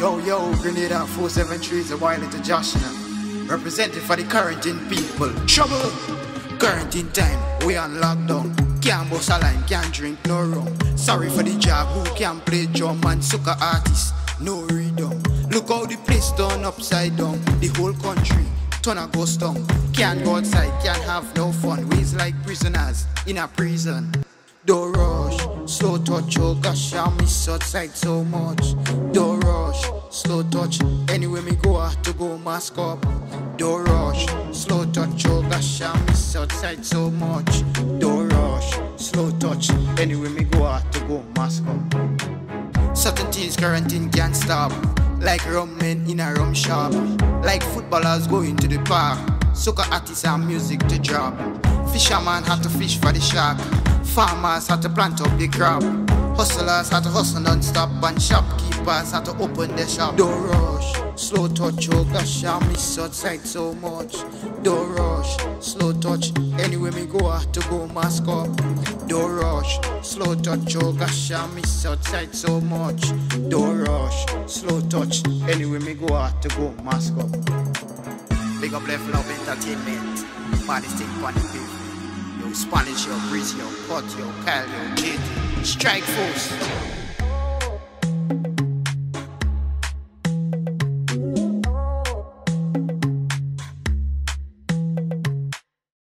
Yo, yo, Grenada 473 is a while into Josh now. Representing for the quarantine people. Trouble! Quarantine time, we on lockdown. Can't bust a line, can't drink no rum. Sorry for the job, who can play drum and soca artist. No rhythm. Look how the place done upside down. The whole country turn a ghost town. Can't go outside, can't have no fun. We's like prisoners in a prison. Don't rush, slow touch, oh gosh, I miss outside so much. Anywhere me go, out to go mask up. Don't rush, slow touch, oh gosh, I miss outside so much. Don't rush, slow touch, anywhere me go, out to go mask up. Certain things quarantine can't stop. Like rum men in a rum shop. Like footballers going to the park. Soca artists and music to drop. Fisherman had to fish for the shark. Farmers had to plant up the crop. Hustlers had to hustle non-stop and shopkeepers had to open their shop. Don't rush, slow touch, oh gosh, I miss outside so much. Don't rush, slow touch, anywhere me go, I to go mask up. Don't rush, slow touch, oh gosh, I miss outside so much. Don't rush, slow touch, anywhere me go, I to go mask up. Big up Level Up Entertainment, thing on the people. Yo, Spanish, yo, Breezy, yo, Pot, yo, Kyle, yo, Kid, Strike Force.